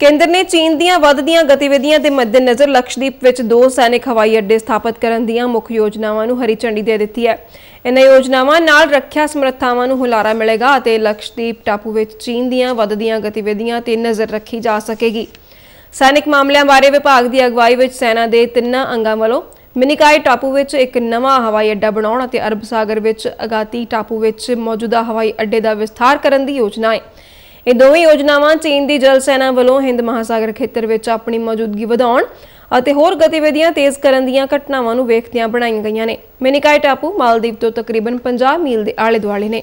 ਕੇਂਦਰ ਨੇ ਚੀਨ ਦੀਆਂ ਵੱਧਦੀਆਂ ਗਤੀਵਿਧੀਆਂ ਦੇ ਮੱਦੇਨਜ਼ਰ ਲਕਸ਼ਦੀਪ ਵਿੱਚ ਦੋ ਸੈਨਿਕ ਹਵਾਈ ਅੱਡੇ ਸਥਾਪਿਤ ਕਰਨ ਦੀਆਂ ਮੁੱਖ ਯੋਜਨਾਵਾਂ ਨੂੰ ਹਰੀ ਝੰਡੀ ਦੇ ਦਿੱਤੀ ਹੈ। ਇਹਨਾਂ ਯੋਜਨਾਵਾਂ ਨਾਲ ਰੱਖਿਆ ਸਮਰੱਥਾਵਾਂ ਨੂੰ ਹੁਲਾਰਾ ਮਿਲੇਗਾ ਅਤੇ ਲਕਸ਼ਦੀਪ ਟਾਪੂ ਵਿੱਚ ਚੀਨ ਦੀਆਂ ਵੱਧਦੀਆਂ ਗਤੀਵਿਧੀਆਂ ਤੇ ਨਜ਼ਰ ਰੱਖੀ ਜਾ ਸਕੇਗੀ। ਸੈਨਿਕ ਮਾਮਲਿਆਂ ਬਾਰੇ ਵਿਭਾਗ ਦੀ ਅਗਵਾਈ ਵਿੱਚ ਸੈਨਾ ਦੇ ਤਿੰਨਾਂ ਅੰਗਾਂ ਵੱਲੋਂ ਮਿਨੀਕਾਈ ਟਾਪੂ ਵਿੱਚ ਇੱਕ ਨਵਾਂ ਹਵਾਈ ਅੱਡਾ ਬਣਾਉਣ ਅਤੇ ਅਰਬ ਸਾਗਰ ਵਿੱਚ ਅਗਾਤੀ ਟਾਪੂ ਵਿੱਚ ਮੌਜੂਦਾ ਹਵਾਈ ਅੱਡੇ ਦਾ ਵਿਸਥਾਰ ਕਰਨ ਦੀ ਯੋਜਨਾ ਹੈ। ਇਹ ਦੋਵੇਂ ਯੋਜਨਾਵਾਂ ਚੀਨ ਦੀ ਜਲ ਸੈਨਾ ਵੱਲੋਂ ਹਿੰਦ ਮਹਾਸਾਗਰ ਖੇਤਰ ਵਿੱਚ ਆਪਣੀ ਮੌਜੂਦਗੀ ਵਧਾਉਣ ਅਤੇ ਹੋਰ ਗਤੀਵਿਧੀਆਂ ਤੇਜ਼ ਕਰਨ ਦੀਆਂ ਘਟਨਾਵਾਂ ਨੂੰ ਵੇਖਦਿਆਂ ਬਣਾਈਆਂ ਗਈਆਂ ਨੇ। ਮਿਨੀਕਾਈ ਟਾਪੂ ਮਾਲਦੀਵ ਤੋਂ ਤਕਰੀਬਨ 50 ਮੀਲ ਦੇ ਆਲੇ-ਦੁਆਲੇ ਨੇ।